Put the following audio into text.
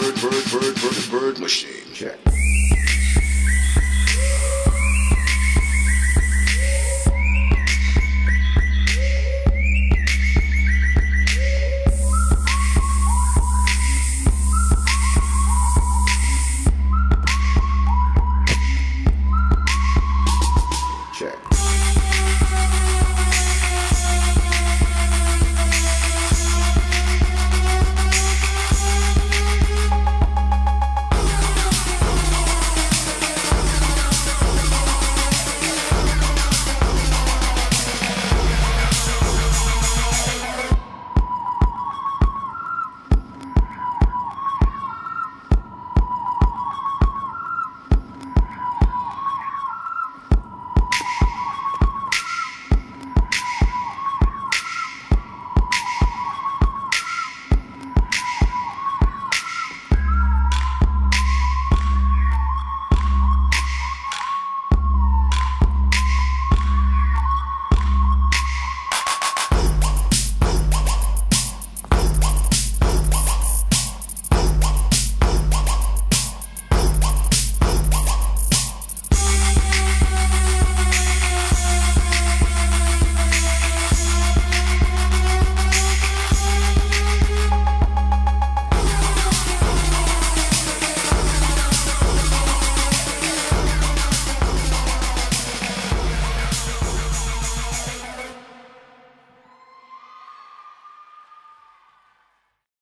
bird, bird, bird, bird, bird machine. Check.